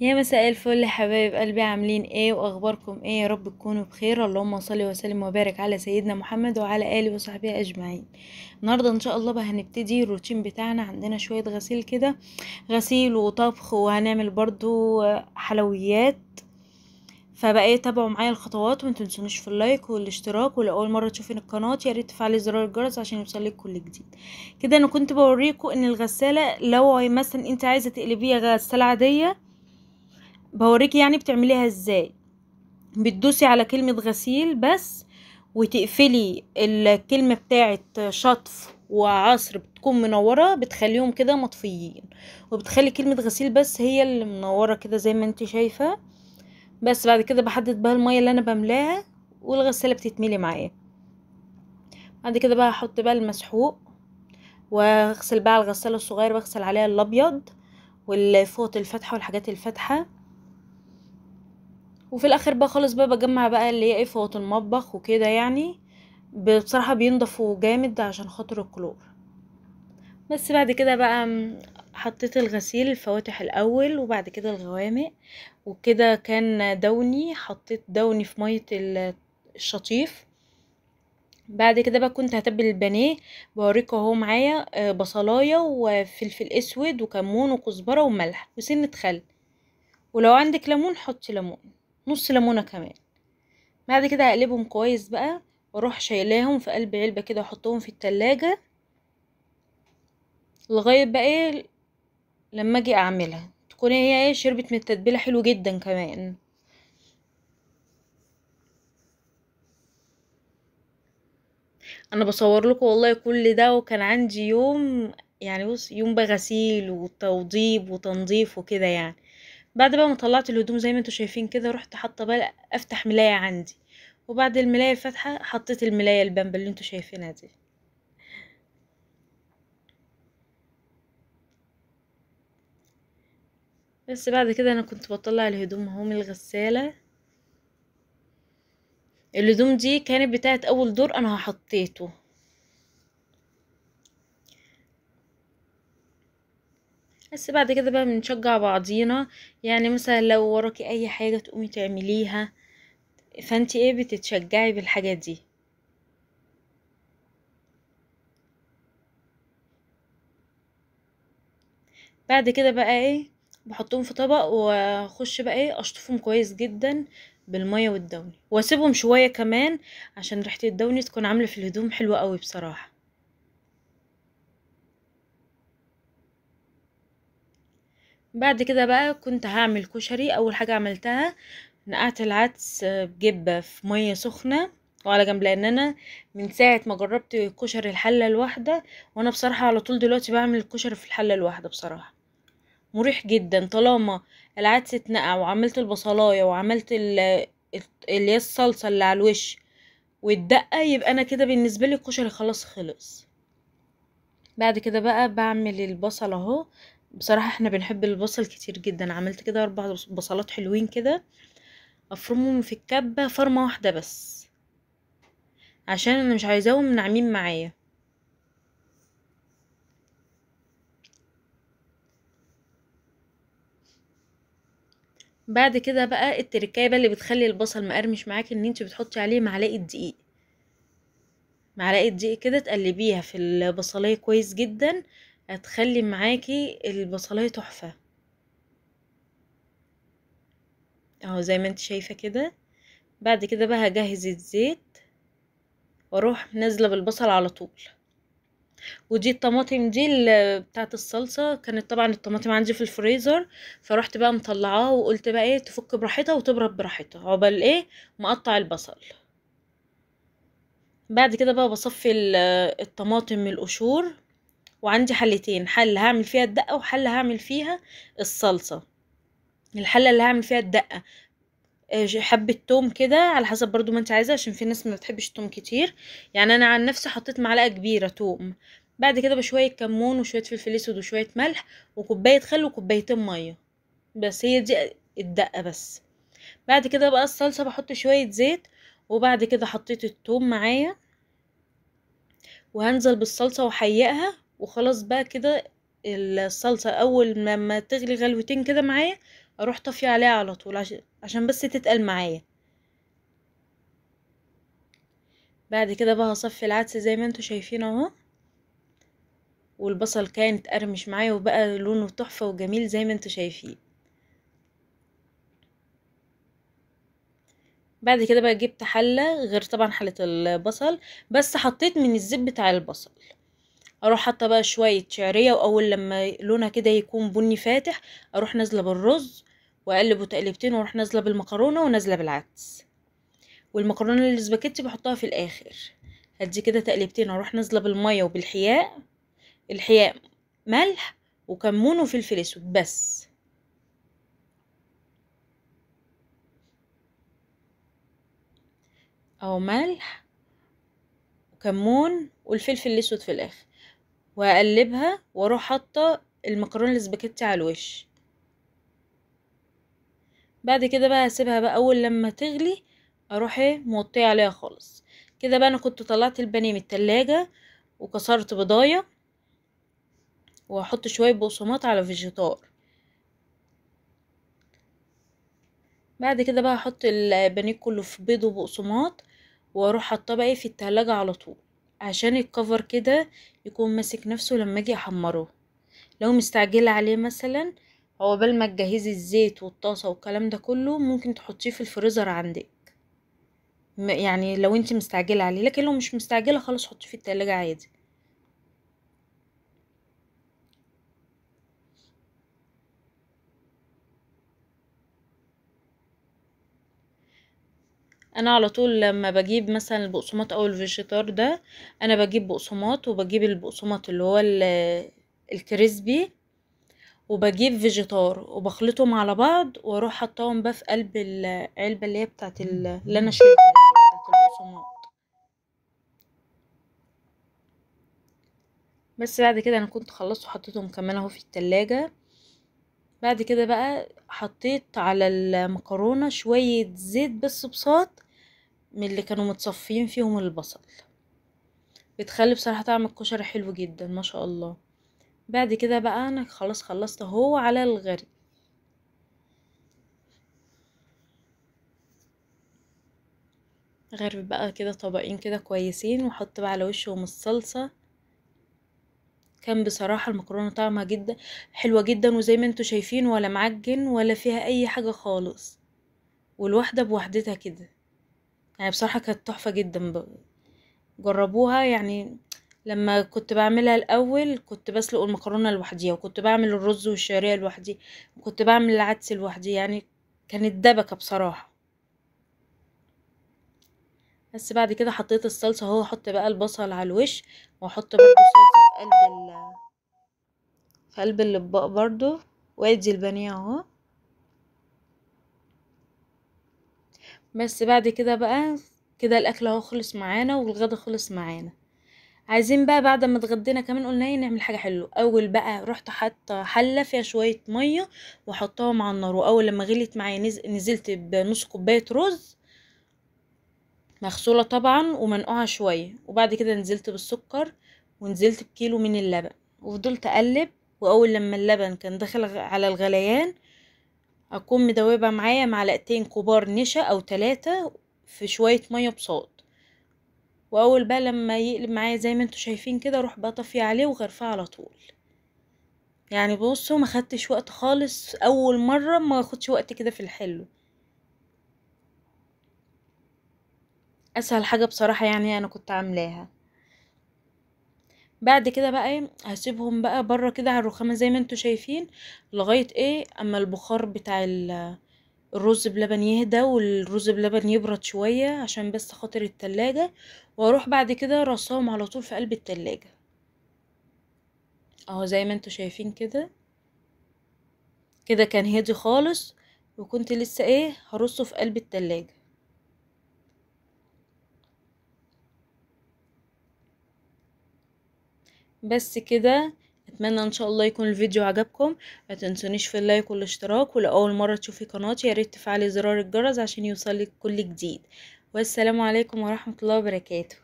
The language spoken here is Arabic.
يا مساء الفل يا حبايب قلبي عاملين إيه؟ وأخباركم إيه؟ يا رب تكونوا بخير. اللهم صل وسلم وبارك على سيدنا محمد وعلى آله وصحبه أجمعين. النهارده إن شاء الله بقى هنبتدي الروتين بتاعنا. عندنا شوية غسيل كده غسيل وطبخ وهنعمل برضو حلويات. فبقى إيه تابعوا معايا الخطوات وما تنسونوش في اللايك والاشتراك. ولو اول مره تشوفين القناة يا ريت تفعلي زرار الجرس عشان يوصلك كل جديد. كده أنا كنت بوريكم إن الغسالة لو مثلا أنت عايزة تقلبيها غسالة عادية بوريكي يعني بتعمليها إزاي؟ بتدوسي على كلمة غسيل بس وتقفلي الكلمة بتاعت شطف وعصر بتكون منورة بتخليهم كده مطفيين. وبتخلي كلمة غسيل بس هي اللي منورة كده زي ما انت شايفة. بس بعد كده بحدد بقى المية اللي أنا بملاها والغسالة بتتملي معايا. بعد كده بقى هحط بقى المسحوق وأغسل بقى على الغسالة الصغيرة بغسل عليها الأبيض والفوط الفاتحة والحاجات الفاتحة. وفي الآخر بقى خالص بقى بجمع بقى اللي هي إيه فوط المطبخ وكده يعني. بصراحة بينضفوا جامد عشان خاطر الكلور. بس بعد كده بقى حطيت الغسيل الفواتح الأول وبعد كده الغوامق. وكده كان داوني حطيت داوني في مية الشطيف. بعد كده بقى كنت هتبل البانيه بوريكم أهو معايا بصلاية وفلفل أسود وكمون وكزبرة وملح وسنة خل. ولو عندك ليمون حطي ليمون. نص ليمونة كمان. بعد كده هقلبهم كويس بقى وأروح شايلاهم في قلب علبة كده وأحطهم في التلاجة لغاية بقى إيه لما أجي أعملها. تكون هي إيه شربت من التتبيلة حلو جدا كمان. أنا بصور لكم والله كل ده وكان عندي يوم يعني بص يوم بغسيل وتوضيب وتنظيف وكده يعني. بعد بقى ما طلعت الهدوم زي ما أنتوا شايفين كده رحت حاطة بقى أفتح ملاية عندي. وبعد الملاية الفاتحة حطيت الملاية البامبا اللي أنتوا شايفينها دي. بس بعد كده أنا كنت بطلع الهدوم أهو من الغسالة. الهدوم دي كانت بتاعت أول دور أنا حطيته بس بعد كده بقى بنشجع بعضينا. يعني مثلا لو وراكي أي حاجة تقومي تعمليها فانتي إيه بتتشجعي بالحاجات دي؟ بعد كده بقى إيه بحطهم في طبق وأخش بقى إيه أشطفهم كويس جدا بالمية والدوني وأسيبهم شوية كمان عشان ريحة الدوني تكون عاملة في الهدوم حلوة قوي بصراحة. بعد كده بقى كنت هعمل كشري أول حاجة عملتها نقعت العدس بجبة في مية سخنة وعلى جنب لأن أنا من ساعة ما جربت كشري الحلة الواحدة وأنا بصراحة على طول دلوقتي بعمل الكشري في الحلة الواحدة بصراحة. مريح جدا طالما العدس اتنقع وعملت البصلاية وعملت اللي هي الصلصة اللي على الوش والدقه يبقى أنا كده بالنسبة لي الكشري خلاص خلص. بعد كده بقى بعمل البصل أهو بصراحة إحنا بنحب البصل كتير جدا. عملت كده أربع بصلات حلوين كده أفرمهم في الكبة فرمة واحدة بس عشان أنا مش عايزاهم ناعمين معايا. بعد كده بقى التركاية بقى اللي بتخلي البصل مقرمش معاكي إن أنت بتحطي عليه معلقة دقيق. معلقة دقيق كده تقلبيها في البصلاية كويس جدا. هتخلي معاكي البصلاية تحفة. أهو زي ما انت شايفة كده. بعد كده بقى هجهز الزيت وأروح نازلة بالبصل على طول. ودي الطماطم دي بتاعت الصلصة. كانت طبعا الطماطم عندي في الفريزر. فروحت بقى مطلعاها وقلت بقى إيه تفك براحتها وتبرد براحتها. عقبال إيه مقطع البصل. بعد كده بقى بصفي الطماطم من القشور. وعندي حلتين حل هعمل فيها الدقة وحل هعمل فيها الصلصة. الحلة اللي هعمل فيها الدقة حبة توم كده على حسب برضو ما انت عايزة عشان في ناس ما بتحبش توم كتير. يعني أنا عن نفسي حطيت معلقة كبيرة توم بعد كده بشوية كمون وشوية فلفل أسود وشوية ملح وكوباية خل وكوبايتين مية. بس هي دي الدقة بس. بعد كده بقى الصلصة بحط شوية زيت وبعد كده حطيت التوم معايا. وهنزل بالصلصة وأحيقها وخلاص بقى كده الصلصة أول لما تغلي غلوتين كده معايا أروح طافية عليها على طول عشان بس تتقل معايا. بعد كده بقى هصفي العدس زي ما أنتوا شايفين أهو. والبصل كان اتقرمش معايا وبقى لونه تحفة وجميل زي ما أنتوا شايفين. بعد كده بقى جبت حلة غير طبعا حلة البصل بس حطيت من الزيت بتاع البصل. أروح حاطه بقى شوية شعريه واول لما لونها كده يكون بني فاتح أروح نازله بالرز واقلبه تقلبتين وأروح نازله بالمكرونه ونازله بالعدس. والمكرونه الاسباجيتي بحطها في الآخر. هدي كده تقلبتين أروح نازله بالميه وبالحياء. الحياء ملح وكمون وفلفل أسود بس. أو ملح وكمون والفلفل الأسود في الآخر. واقلبها وأروح حاطه المكرونه الاسباجيتي على الوش. بعد كده بقى هسيبها بقى اول لما تغلي أروح إيه موطيه عليها خالص. كده بقى أنا كنت طلعت البانيه من التلاجة وكسرت بضاية واحط شوية بقسماط على فيجيتار. بعد كده بقى أحط البانيه كله في بيض وبقسماط وأروح حاطاه بقى في التلاجة على طول. عشان الكفر كده يكون ماسك نفسه لما أجي أحمره. لو مستعجله عليه مثلا عقبال ما تجهزي الزيت والطاسة والكلام ده كله ممكن تحطيه في الفريزر عندك. يعني لو انت مستعجلة عليه لكن لو مش مستعجلة خلاص حطيه في التلاجة عادي. أنا على طول لما بجيب مثلا البقسماط أو الفيجيتار ده أنا بجيب بقسماط وبجيب البقسماط اللي هو الكريسبي وبجيب فيجيتار وبخلطهم على بعض وأروح حطاهم بقى في قلب العلبه اللي هي بتاعت اللي أنا شلتها بتاعت البقسماط. بس بعد كده أنا كنت خلصت وحطيتهم كمان أهو في التلاجة. بعد كده بقى حطيت على المكرونة شوية زيت بس بساط من اللي كانوا متصفين فيهم البصل. بتخلي بصراحة طعم الكشري حلو جدا ما شاء الله. بعد كده بقى أنا خلاص خلصت اهو على الغري. غرب بقى كده طبقين كده كويسين وأحط بقى على وشهم الصلصه كان بصراحة المكرونة طعمها جدا حلوة جدا وزي ما أنتوا شايفين ولا معجن ولا فيها أي حاجة خالص. والواحدة بوحدتها كده. يعني بصراحة كانت تحفة جدا. جربوها يعني لما كنت بعملها الأول كنت بسلق المكرونة لوحديها وكنت بعمل الرز والشعرية لوحدي وكنت بعمل العدس لوحدي يعني كانت دبكة بصراحة بس بعد كده حطيت الصلصة اهو أحط بقى البصل على الوش وأحط برضو صلصة في قلب ال في قلب الاطباق برضو وادي البانيه أهو بس بعد كده بقى كده الأكل أهو خلص معانا والغدا خلص معانا. عايزين بقى بعد ما اتغدينا كمان قلنا إيه نعمل حاجة حلوة. أول بقى رحت حاطة حلة فيها شوية مية وحطاهم على النار وأول لما غليت معايا نزلت بنص كوباية رز. مغسولة طبعا ومنقوعة شوية وبعد كده نزلت بالسكر ونزلت بكيلو من اللبن. وفضلت أقلب وأول لما اللبن كان داخل على الغليان اكون مدوبة معايا معلقتين كبار نشا أو تلاتة في شوية مية بصوت. وأول بقى لما يقلب معايا زي ما أنتوا شايفين كده أروح بقى طفيه عليه وغرفاه على طول. يعني بصوا ما خدتش وقت خالص. أول مرة ما أخدش وقت كده في الحلو. أسهل حاجة بصراحة يعني أنا كنت عاملاها. بعد كده بقى إيه هسيبهم بقى بره كده على الرخامة زي ما أنتوا شايفين لغاية إيه أما البخار بتاع الرز بلبن يهدى والرز بلبن يبرد شوية عشان بس خاطر التلاجة وأروح بعد كده رصاهم على طول في قلب التلاجة. أهو زي ما أنتوا شايفين كده. كده كان هادي خالص وكنت لسه إيه هرصه في قلب التلاجة. بس كده أتمنى إن شاء الله يكون الفيديو عجبكم. ما تنسونيش في اللايك والاشتراك ولو اول مرة تشوفي قناتي يا ريت تفعلي زرار الجرس عشان يوصلك كل جديد. والسلام عليكم ورحمة الله وبركاته.